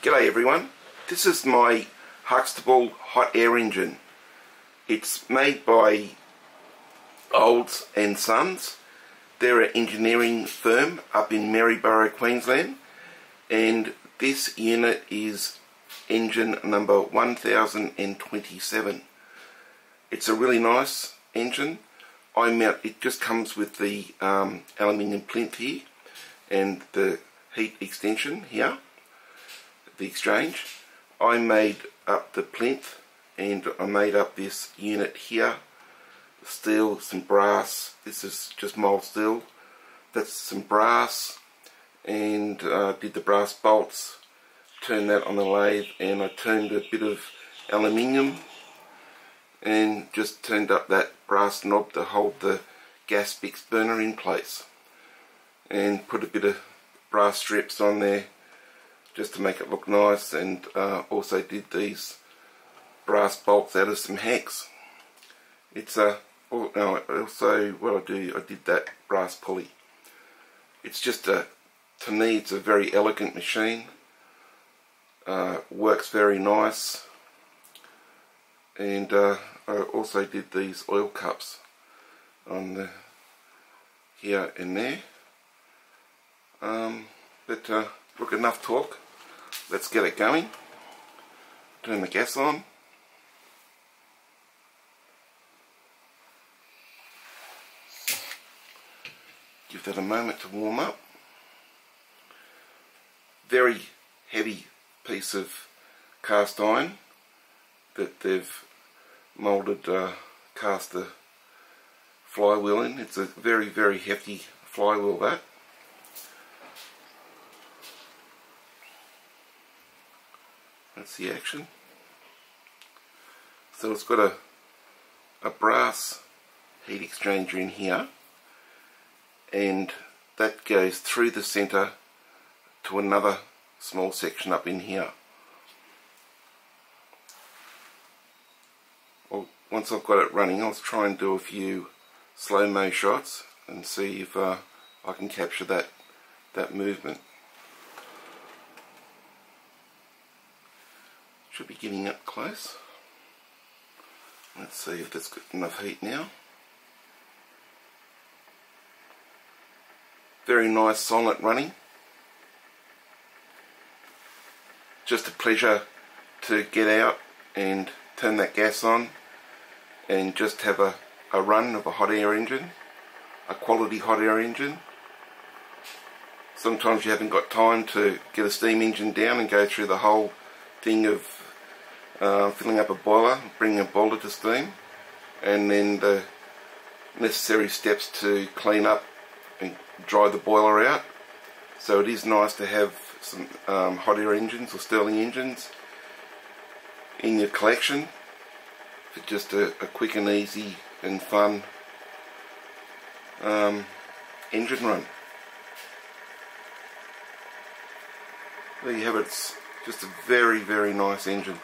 G'day everyone, this is my Huxtable hot air engine. It's made by Olds and Sons. They're an engineering firm up in Maryborough, Queensland and this unit is engine number 1027. It's a really nice engine. I mount, it just comes with the um, aluminium plinth here and the heat extension here, the exchange. I made up the plinth and I made up this unit here, steel, some brass, this is just mild steel, that's some brass. And uh, did the brass bolts, turned that on the lathe and I turned a bit of aluminium and just turned up that brass knob to hold the gas fix burner in place and put a bit of brass strips on there just to make it look nice and uh, also did these brass bolts out of some hex. It's a oh, no, also what I do I did that brass pulley. It's just a to me it's a very elegant machine. Uh, works very nice. And uh, I also did these oil cups on the here and there. Um, but uh, look enough talk let's get it going turn the gas on give that a moment to warm up very heavy piece of cast iron that they've moulded uh, cast the flywheel in. It's a very, very hefty flywheel that. That's the action. So it's got a, a brass heat exchanger in here and that goes through the centre to another small section up in here. Well, once I've got it running I'll try and do a few slow-mo shots and see if uh, I can capture that that movement. Should be getting up close. Let's see if it's got enough heat now. Very nice silent running. Just a pleasure to get out and turn that gas on and just have a, a run of a hot air engine, a quality hot air engine. Sometimes you haven't got time to get a steam engine down and go through the whole thing of uh, filling up a boiler, bringing a boiler to steam, and then the necessary steps to clean up and dry the boiler out. So it is nice to have some um, hot air engines or Stirling engines in your collection for just a, a quick and easy and fun um, engine run. There you have it, it's just a very very nice engine.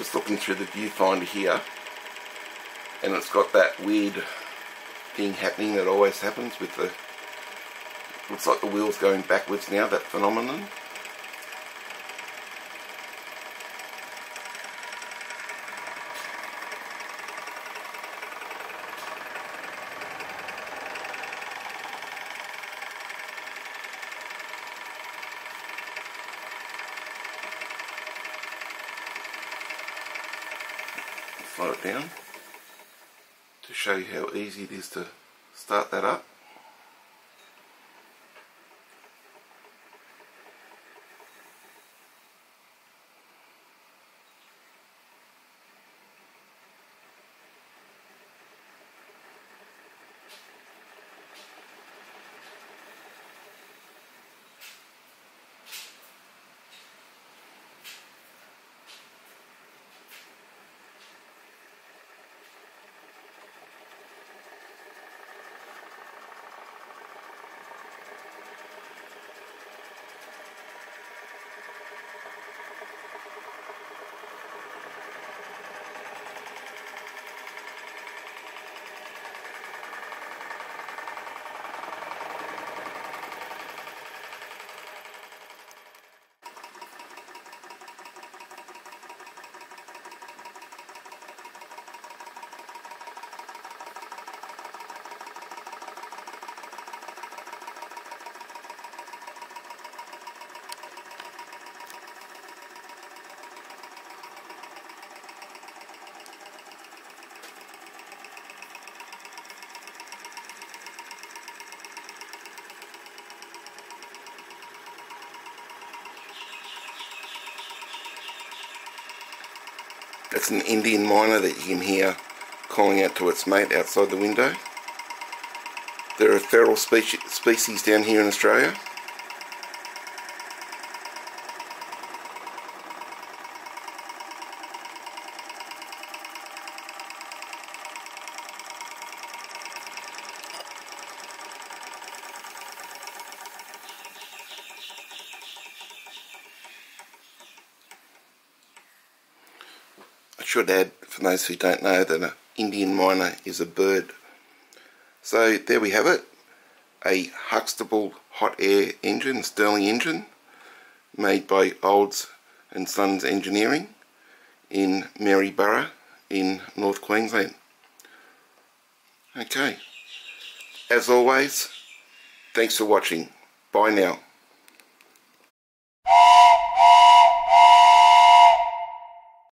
Just looking through the viewfinder here and it's got that weird thing happening that always happens with the looks like the wheels going backwards now that phenomenon slow it down to show you how easy it is to start that up. That's an Indian myna that you can hear calling out to its mate outside the window. There are feral speci species down here in Australia. Should add, for those who don't know, that an Indian myna is a bird. So there we have it, a Huxtable hot air engine, Stirling engine, made by Olds and Sons Engineering in Maryborough in North Queensland. Okay, as always, thanks for watching. Bye now.